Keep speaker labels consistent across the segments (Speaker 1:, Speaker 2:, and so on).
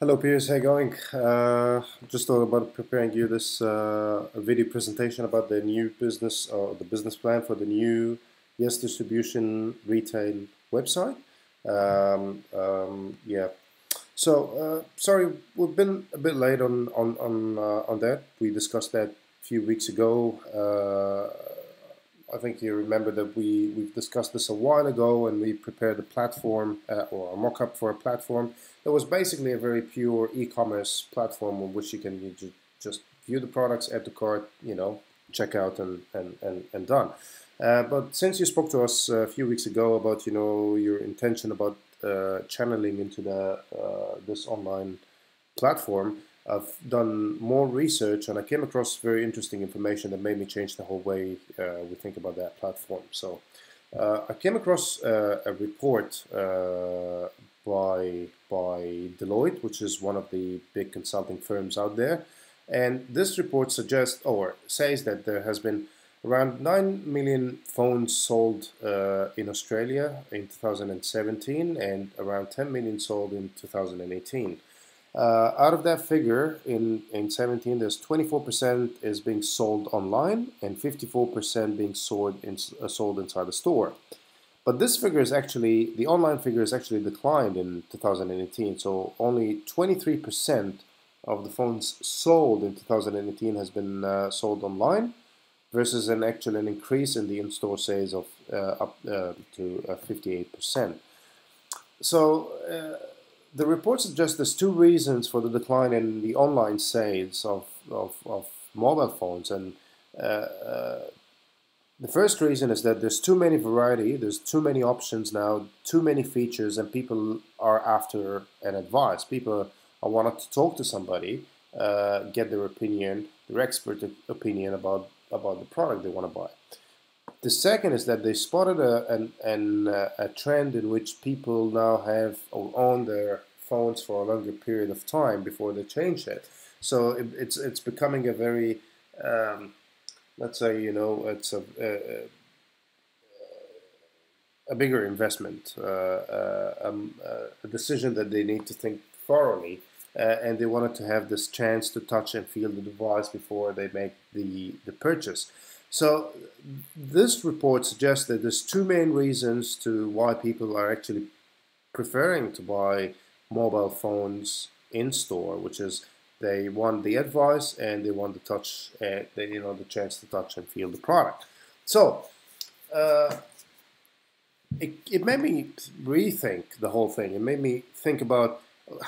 Speaker 1: Hello Piers, how you going? Uh, just thought about preparing you this uh, video presentation about the new business or the business plan for the new Yes Distribution retail website. Um, um, yeah, so uh, sorry we've been a bit late on on on uh, on that. We discussed that a few weeks ago. I think you remember that we, we've discussed this a while ago and we prepared a platform uh, or a mock-up for a platform that was basically a very pure e-commerce platform on which you can you just view the products, add to cart, you know, check out and, and, and, and done. Uh, but since you spoke to us a few weeks ago about, you know, your intention about uh, channeling into the uh, this online platform, I've done more research and I came across very interesting information that made me change the whole way uh, we think about that platform. So uh, I came across uh, a report uh, by, by Deloitte, which is one of the big consulting firms out there. And this report suggests or says that there has been around 9 million phones sold uh, in Australia in 2017 and around 10 million sold in 2018. Uh, out of that figure, in, in 17, there's 24% is being sold online and 54% being sold, in, uh, sold inside the store. But this figure is actually, the online figure is actually declined in 2018. So only 23% of the phones sold in 2018 has been uh, sold online versus an actual an increase in the in-store sales of uh, up uh, to 58%. Uh, so the report suggests there's two reasons for the decline in the online sales of, of, of mobile phones. And uh, uh, the first reason is that there's too many variety, there's too many options now, too many features, and people are after an advice. People are wanting to talk to somebody, uh, get their opinion, their expert opinion about, about the product they want to buy. The second is that they spotted a, an, an, uh, a trend in which people now have or own their phones for a longer period of time before they change it. So it, it's it's becoming a very um, let's say you know it's a, a, a bigger investment, uh, uh, um, uh, a decision that they need to think thoroughly, uh, and they wanted to have this chance to touch and feel the device before they make the the purchase. So this report suggests that there's two main reasons to why people are actually preferring to buy mobile phones in store, which is they want the advice and they want the touch, uh, they, you know, the chance to touch and feel the product. So uh, it, it made me rethink the whole thing. It made me think about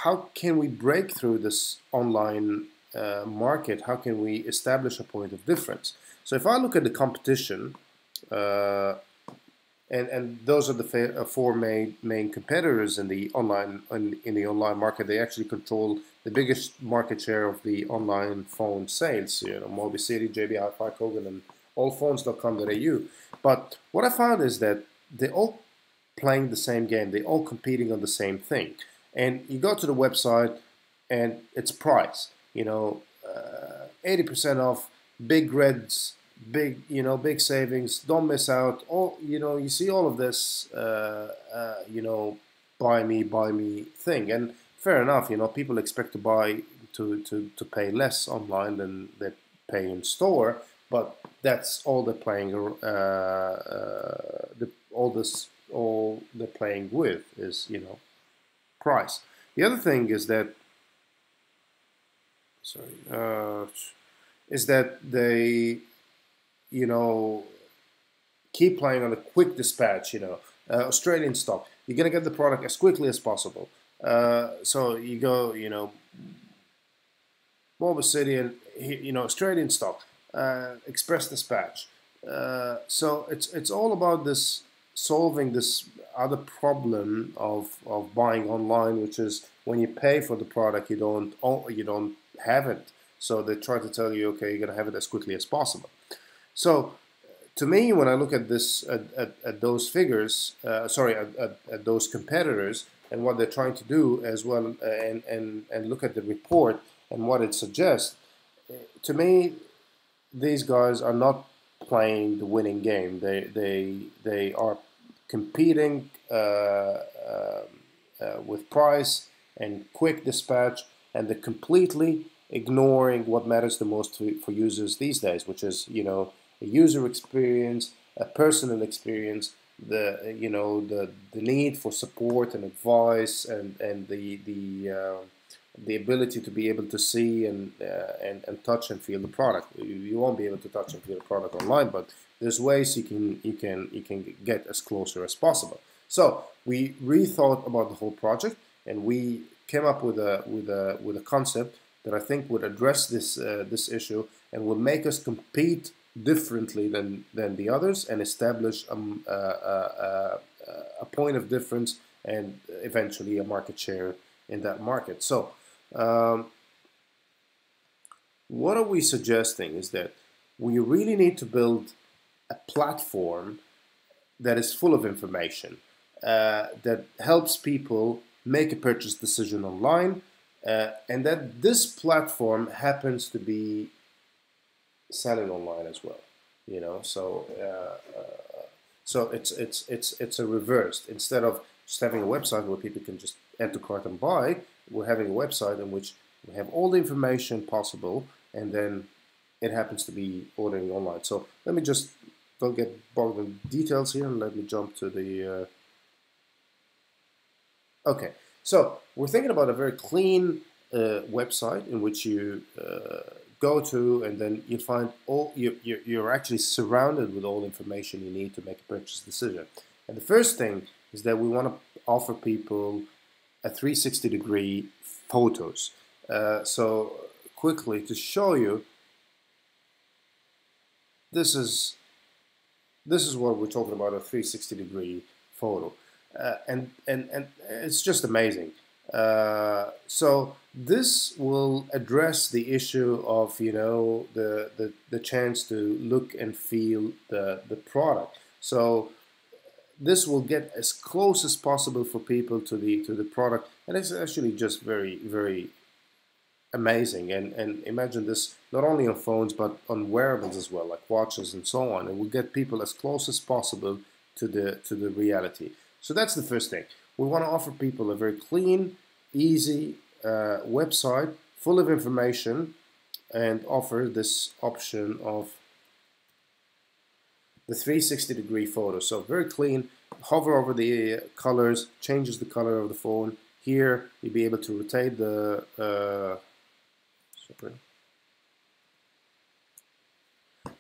Speaker 1: how can we break through this online uh, market? How can we establish a point of difference? So if I look at the competition, uh, and and those are the uh, four main main competitors in the online in, in, the online market. They actually control the biggest market share of the online phone sales. You know, Mobicity, JB Hi-Fi, Kogan, and allphones.com.au. But what I found is that they're all playing the same game. They're all competing on the same thing. And you go to the website, and it's price. You know, uh, eighty uh, percent off, big reds big you know big savings. Don't miss out. All you know you see all of this uh, uh, you know buy me buy me thing. And fair enough you know people expect to buy to to, to pay less online than they pay in store but that's all they're playing uh, uh, the, all this all they're playing with is you know price. The other thing is that sorry uh, is that they you know, keep playing on a quick dispatch, you know, uh, Australian stock. You're going to get the product as quickly as possible. Uh, so you go, you know, Mobicity and, you know, Australian stock, uh, express dispatch. Uh, so it's, it's all about this solving this other problem of, of buying online, which is when you pay for the product, you don't, you don't have it. So they try to tell you, okay, you're going to have it as quickly as possible. So to me, when I look at this, at, at, at those figures, uh, sorry, at, at, those competitors and what they're trying to do as well, uh, and, and, and look at the report and what it suggests, uh, to me, these guys are not playing the winning game. They, they, they are competing uh, um, uh, with price and quick dispatch, and they're completely ignoring what matters the most for users these days, which is you know a user experience, a personal experience, the you know the the need for support and advice, and and the the uh, the ability to be able to see and uh, and and touch and feel the product. You, won't be able to touch and feel the product online, but there's ways you can you can you can get as closer as possible. So we rethought about the whole project, and we came up with a with a with a concept that I think would address this uh, this issue and will make us compete differently than than the others and establish um, a, a, a point of difference and eventually a market share in that market. So um, what are we suggesting is that we really need to build a platform that is full of information uh, that helps people make a purchase decision online uh, and that this platform happens to be selling online as well you know? So uh, uh so it's it's it's it's a reversed. Instead of just having a website where people can just enter cart and buy we're having a website in which we have all the information possible and then it happens to be ordering online. So let me just don't get bogged in details here and let me jump to the uh... okay. So we're thinking about a very clean uh, website in which you uh, go to and then you find all you, you, you're actually surrounded with all information you need to make a purchase decision and the first thing is that we want to offer people a 360 degree photos. Uh, so quickly to show you, this is this is what we're talking about a 360 degree photo, uh, and and and it's just amazing. Uh, so this will address the issue of you know the, the the chance to look and feel the the product. So this will get as close as possible for people to the to the product and it's actually just very very amazing. And and imagine this not only on phones but on wearables as well like watches and so on. It will get people as close as possible to the to the reality. So that's the first thing we want to offer people a very clean easy uh, website full of information and offer this option of the 360 degree photo. So very clean, hover over the colors, changes the color of the phone. Here you'll be able to rotate the, uh, sorry.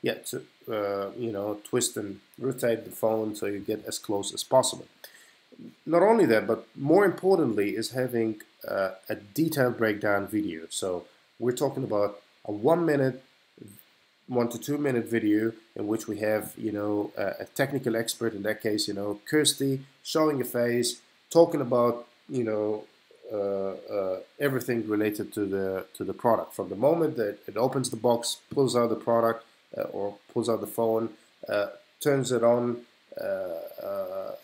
Speaker 1: yeah, to, uh, you know, twist and rotate the phone so you get as close as possible. Not only that, but more importantly is having uh, a detailed breakdown video. So we're talking about a one minute one to two minute video in which we have, you know, a, a technical expert, in that case, you know, Kirsty, showing a face, talking about, you know, uh, uh, everything related to the to the product from the moment that it opens the box, pulls out the product uh, or pulls out the phone, uh, turns it on,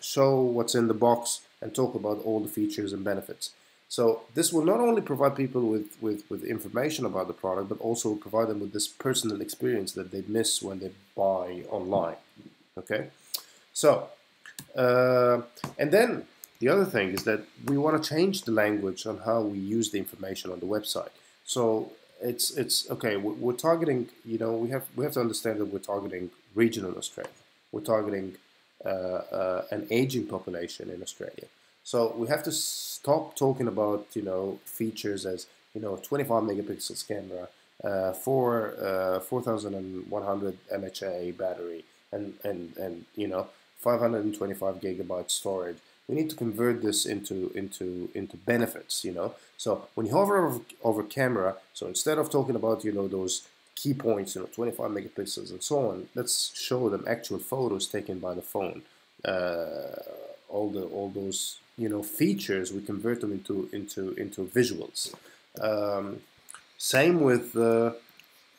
Speaker 1: show what's in the box, and talk about all the features and benefits. So this will not only provide people with, with, with information about the product, but also provide them with this personal experience that they miss when they buy online. Okay, so uh, and then the other thing is that we want to change the language on how we use the information on the website. So it's it's okay. We're targeting. You know, we have we have to understand that we're targeting regional Australia. We're targeting an aging population in Australia. So we have to stop talking about you know features as you know 25 megapixels camera, uh, four uh, 4100 mAh battery, and and and you know 525 gigabyte storage. We need to convert this into into into benefits. You know, so when you hover over, over camera, so instead of talking about you know those key points, you know, 25 megapixels and so on. Let's show them actual photos taken by the phone. Uh, all the all those you know features we convert them into into into visuals um, same with uh,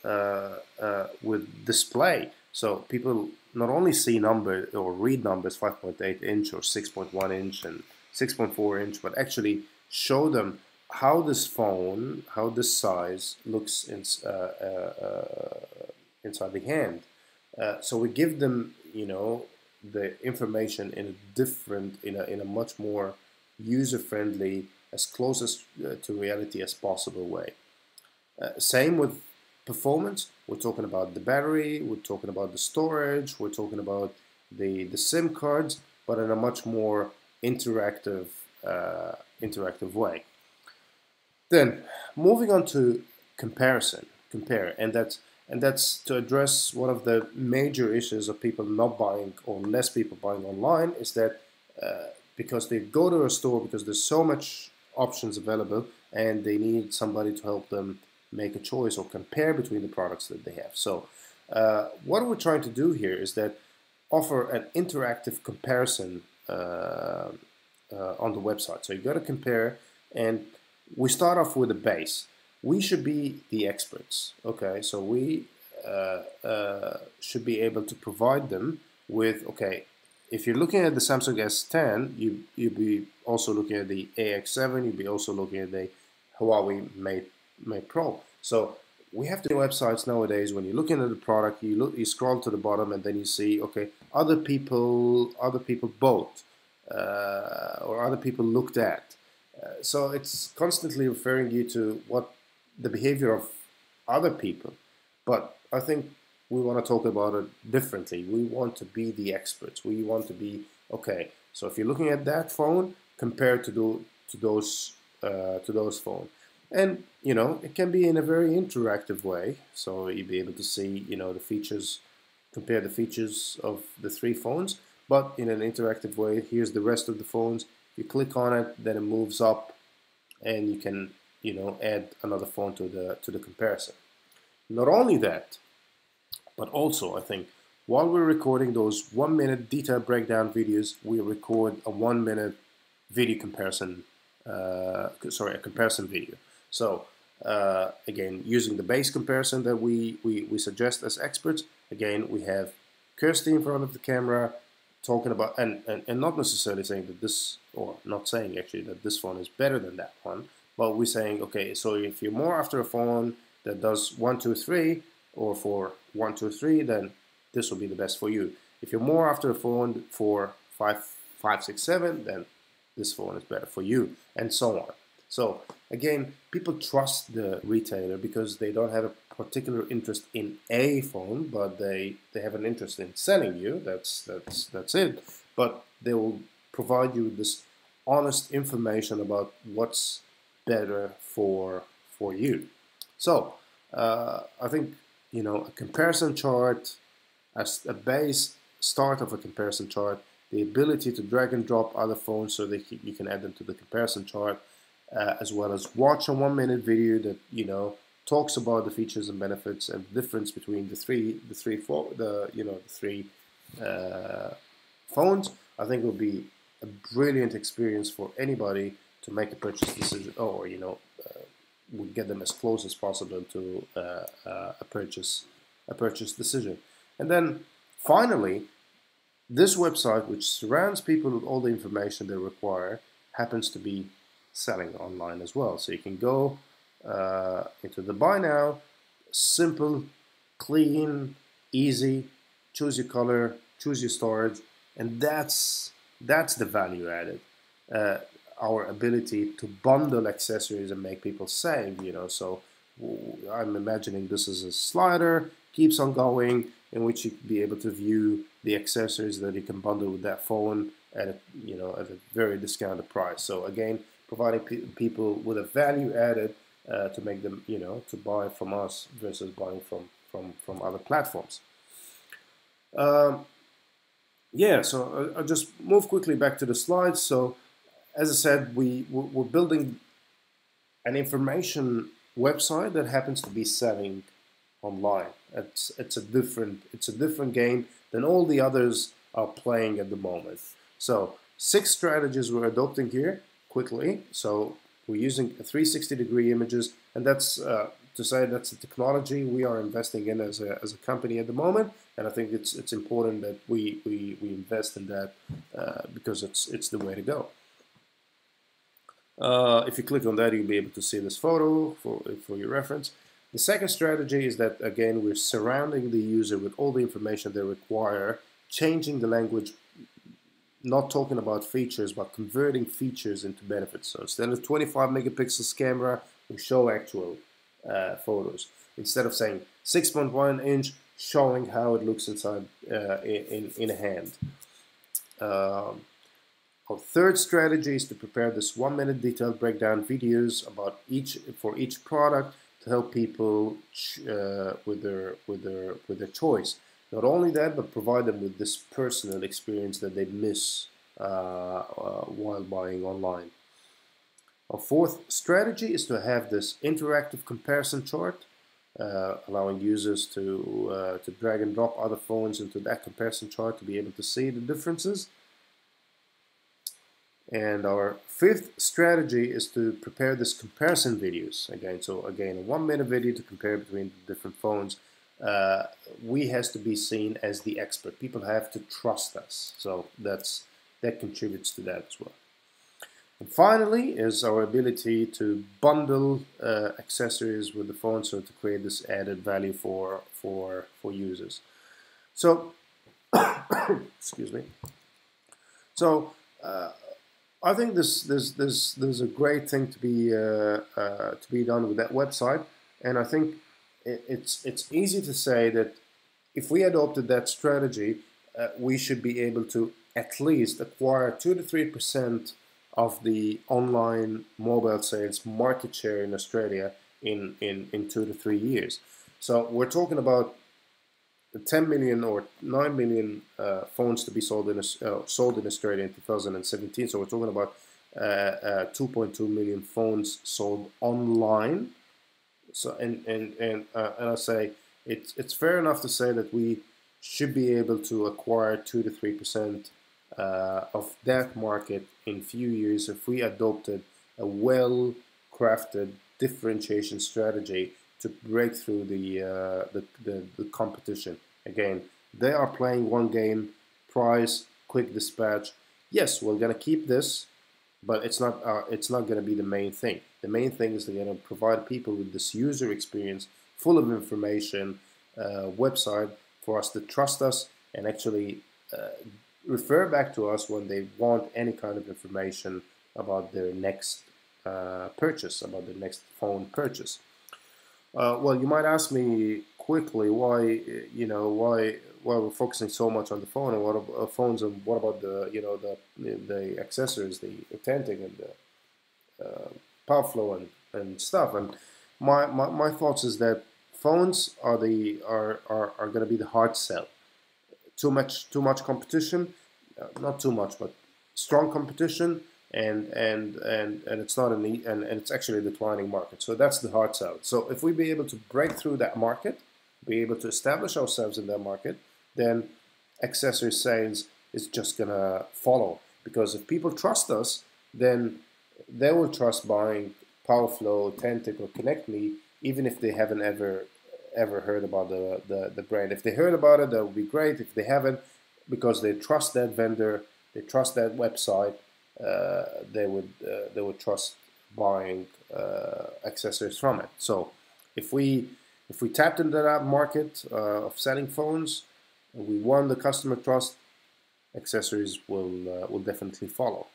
Speaker 1: uh, uh, with display so people not only see number or read numbers 5.8 inch or 6.1 inch and 6.4 inch but actually show them how this phone how this size looks in, uh, uh, uh, inside the hand so we give them you know the information in a different, in a, in a much more user-friendly as close as, uh, to reality as possible way. Uh, same with performance. We're talking about the battery, we're talking about the storage, we're talking about the, the SIM cards, but in a much more interactive, uh, interactive way. Then, moving on to comparison, compare, and that's and that's to address one of the major issues of people not buying or less people buying online is that uh, because they go to a store because there's so much options available and they need somebody to help them make a choice or compare between the products that they have. So uh, what we're trying to do here is that offer an interactive comparison uh, uh, on the website. So you got to compare and we start off with a base. We should be the experts. Okay, so we uh, uh, should be able to provide them with okay. If you're looking at the Samsung S10, you you'd be also looking at the AX7. You'd be also looking at the Huawei Mate Mate Pro. So we have the websites nowadays. When you're looking at the product, you look, you scroll to the bottom, and then you see okay, other people, other people bought, uh, or other people looked at. Uh, so it's constantly referring you to what the behavior of other people. But I think we want to talk about it differently. We want to be the experts. We want to be okay. So if you're looking at that phone compared to the, to those uh, to those phones, and you know it can be in a very interactive way. So you'll be able to see you know the features, compare the features of the three phones, but in an interactive way. Here's the rest of the phones you click on it, then it moves up, and you can you know add another phone to the to the comparison. Not only that, but also I think while we're recording those one minute detail breakdown videos, we record a one minute video comparison. Uh, sorry, a comparison video. So uh, again, using the base comparison that we, we, we suggest as experts, again, we have Kirsty in front of the camera, talking about and, and, and not necessarily saying that this or not saying actually that this phone is better than that one but we're saying okay so if you're more after a phone that does one two three or for one two three then this will be the best for you. If you're more after a phone for five five six seven then this phone is better for you and so on. So again people trust the retailer because they don't have a particular interest in a phone, but they they have an interest in selling you. That's that's that's it. But they will provide you with this honest information about what's better for for you. So uh, I think you know a comparison chart as a base start of a comparison chart, the ability to drag and drop other phones so that you can add them to the comparison chart, uh, as well as watch a one minute video that you know talks about the features and benefits and difference between the three, the three, four, the you know the three uh, phones. I think will be a brilliant experience for anybody to make a purchase decision, or you know, uh, we get them as close as possible to uh, uh, a purchase, a purchase decision. And then finally, this website, which surrounds people with all the information they require, happens to be selling online as well. So you can go uh, into the buy now. Simple, clean, easy. Choose your color, choose your storage, and that's that's the value added. Uh, our ability to bundle accessories and make people save. You know, so I'm imagining this is a slider keeps on going in which you be able to view the accessories that you can bundle with that phone at a you know at a very discounted price. So again, providing pe people with a value added uh, to make them, you know, to buy from us versus buying from from from other platforms. Um, yeah, so I'll just move quickly back to the slides. So, as I said, we we're building an information website that happens to be selling online. It's it's a different it's a different game than all the others are playing at the moment. So six strategies we're adopting here quickly. So we're using 360 degree images, and that's uh, to say that's the technology we are investing in as a, as a company at the moment. And I think it's it's important that we we, we invest in that uh, because it's it's the way to go. Uh, if you click on that, you'll be able to see this photo for for your reference. The second strategy is that again we're surrounding the user with all the information they require, changing the language not talking about features, but converting features into benefits. So instead of 25 megapixels camera, we show actual uh, photos. Instead of saying 6.1 inch, showing how it looks inside uh, in, in a hand. Um, our third strategy is to prepare this one minute detailed breakdown videos about each for each product to help people uh, with their with their with their choice. Not only that, but provide them with this personal experience that they miss uh, uh, while buying online. Our fourth strategy is to have this interactive comparison chart, uh, allowing users to, uh, to drag and drop other phones into that comparison chart to be able to see the differences. And our fifth strategy is to prepare this comparison videos. Again, so again, a one minute video to compare between different phones. Uh, we has to be seen as the expert. People have to trust us. So that's that contributes to that as well. And finally is our ability to bundle uh, accessories with the phone so to create this added value for for for users. So excuse me. So uh, I think this this this there's a great thing to be uh, uh, to be done with that website, and I think it's it's easy to say that if we adopted that strategy, uh, we should be able to at least acquire two to three percent of the online mobile sales market share in Australia in, in, in two to three years. So we're talking about 10 million or 9 million uh, phones to be sold in uh, sold in Australia in 2017. So we're talking about uh, uh 2.2 million phones sold online. So and and and uh, and I say it's it's fair enough to say that we should be able to acquire two to three percent uh, of that market in few years if we adopted a well crafted differentiation strategy to break through the, uh, the, the, the, competition. Again, they are playing one game, price, quick dispatch. Yes, we're gonna keep this, but it's not uh, it's not gonna be the main thing. The main thing is they're gonna provide people with this user experience, full of information, uh, website for us to trust us and actually uh, refer back to us when they want any kind of information about their next uh, purchase, about their next phone purchase. Uh, well, you might ask me quickly why, you know, why why we're focusing so much on the phone and what uh, phones and what about the, you know, the the accessories, the Autentic and the uh, PowerFlow and, and stuff. And my, my, my thoughts is that phones are the are, are, are going to be the hard sell too much too much competition, uh, not too much, but strong competition, and and and and it's not an e and, and it's actually a declining market. So that's the hard sell. So if we be able to break through that market, be able to establish ourselves in that market, then accessory sales is just gonna follow. Because if people trust us, then they will trust buying PowerFlow, Autentic, or ConnectMe, even if they haven't ever ever heard about the, the, the brand. If they heard about it, that would be great. If they haven't, because they trust that vendor, they trust that website, uh, they would uh, they would trust buying uh, accessories from it. So if we if we tapped into that market uh, of selling phones, we won the customer trust, accessories will uh, will definitely follow.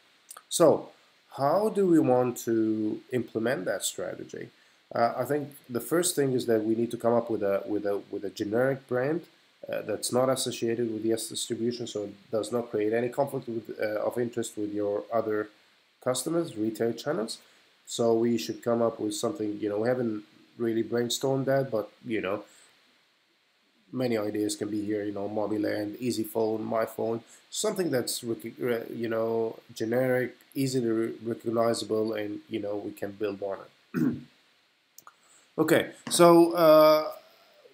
Speaker 1: So how do we want to implement that strategy? Uh, I think the first thing is that we need to come up with a with a with a generic brand uh, that's not associated with yes distribution, so it does not create any conflict with, uh, of interest with your other customers, retail channels. So we should come up with something. You know, we haven't really brainstormed that, but you know, many ideas can be here. You know, Mobiland, Easy Phone, My Phone, something that's you know generic, easily recognizable, and you know we can build on it. Okay, so uh,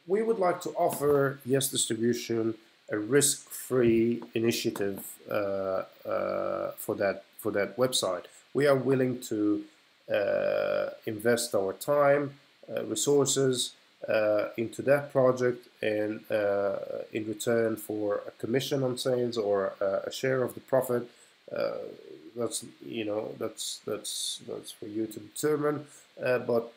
Speaker 1: we would like to offer Yes Distribution a risk-free initiative uh, uh, for that for that website. We are willing to uh, invest our time, uh, resources uh, into that project, and in return for a commission on sales or a share of the profit. that's you know that's that's that's for you to determine, but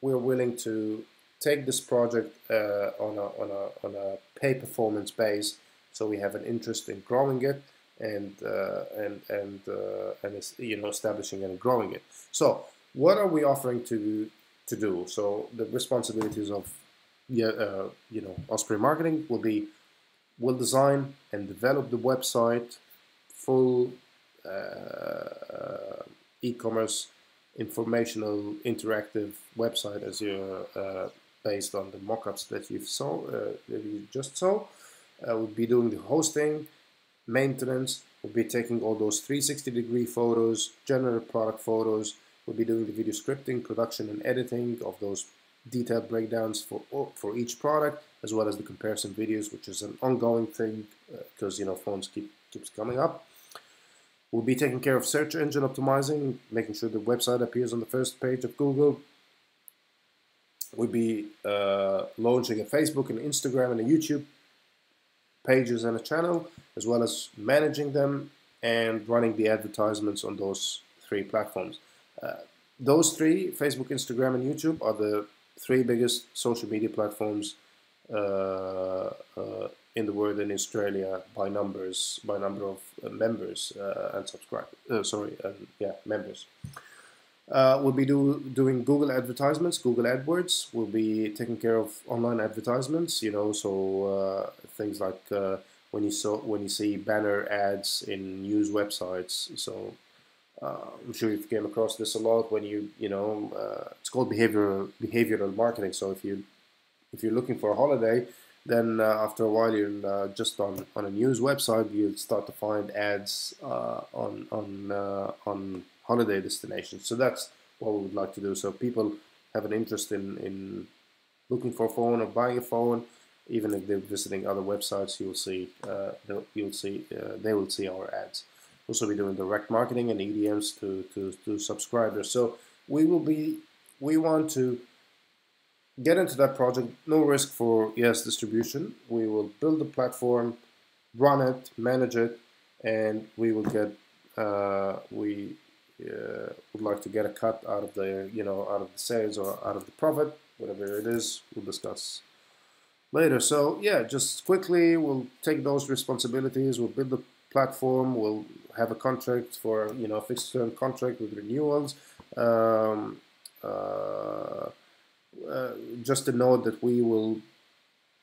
Speaker 1: we're willing to take this project uh, on, a, on, a, on a pay performance base so we have an interest in growing it and uh, and and uh, and you know establishing and growing it. So what are we offering to to do? So the responsibilities of yeah, uh, you know Osprey Marketing will be will design and develop the website, full uh, uh, e-commerce informational interactive website as you uh, based on the mockups that you've saw that you just saw. we'll be doing the hosting, maintenance. We'll be taking all those 360 degree photos, general product photos. We'll be doing the video scripting, production, and editing of those detailed breakdowns for for each product, as well as the comparison videos, which is an ongoing thing because uh, you know phones keep keeps coming up. We'll be taking care of search engine optimizing, making sure the website appears on the first page of Google. We'll be uh, launching a Facebook and Instagram and a YouTube pages and a channel, as well as managing them and running the advertisements on those three platforms. Uh, those three, Facebook, Instagram, and YouTube, are the three biggest social media platforms uh, uh, in the world in Australia by numbers, by number of uh, members uh, and subscribers. Uh, sorry, yeah, members. Uh, we'll be do, doing Google advertisements, Google AdWords. We'll be taking care of online advertisements. You know, so things like when you saw when you see banner ads in news websites. So uh, I'm sure you've came across this a lot when you you know uh, it's called behavioral behavioral marketing. So if you if you're looking for a holiday, then uh, after a while you'll uh, just on on a news website you'll start to find ads uh, on on uh, on holiday destinations. So that's what we would like to do. So people have an interest in in looking for a phone or buying a phone. Even if they're visiting other websites, you'll see you'll see they will see our ads also be doing direct marketing and EDMs to, to, to subscribers. So we will be, we want to get into that project, no risk for yes distribution. We will build the platform, run it, manage it, and we will get, uh, we uh, would like to get a cut out of the, you know, out of the sales or out of the profit, whatever it is, we'll discuss later. So yeah, just quickly, we'll take those responsibilities, we'll build the platform will have a contract for you know a fixed term contract with renewals. Um, uh, uh, just to note that we will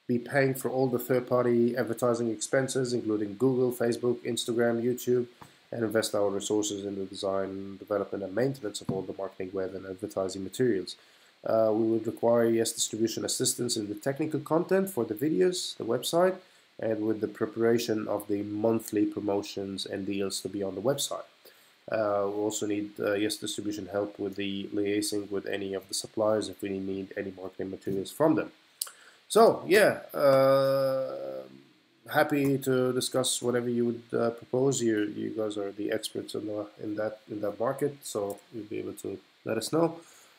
Speaker 1: be paying for all the third-party advertising expenses, including Google, Facebook, Instagram, YouTube, and invest our resources in the design, development, and maintenance of all the marketing, web, and advertising materials. Uh, we would require yes distribution assistance in the technical content for the videos, the website, and with the preparation of the monthly promotions and deals to be on the website. Uh, we also need uh, yes distribution help with the liaising with any of the suppliers if we need any marketing materials from them. So yeah, uh, happy to discuss whatever you would uh, propose. You you guys are the experts in the in that in that market, so you'll be able to let us know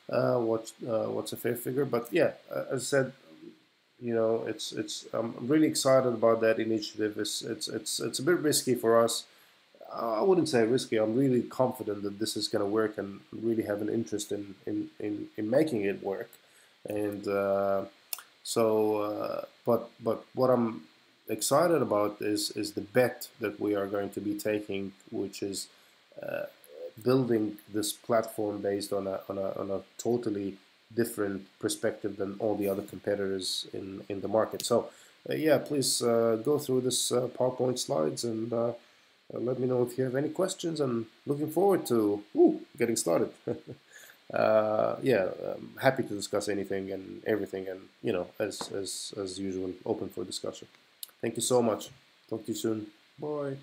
Speaker 1: uh, what uh, what's a fair figure. But yeah, as I said, you know, it's it's I'm really excited about that initiative. It's it's it's it's a bit risky for us. I wouldn't say risky. I'm really confident that this is going to work and really have an interest in in in, in making it work. And uh, so, uh, but but what I'm excited about is is the bet that we are going to be taking, which is uh, building this platform based on a on a on a totally different perspective than all the other competitors in, in the market. So uh, yeah, please uh, go through this uh, PowerPoint slides and uh, let me know if you have any questions. I'm looking forward to woo, getting started. Uh, yeah, I'm happy to discuss anything and everything and, you know, as, as, as usual, open for discussion. Thank you so much. Talk to you soon. Bye.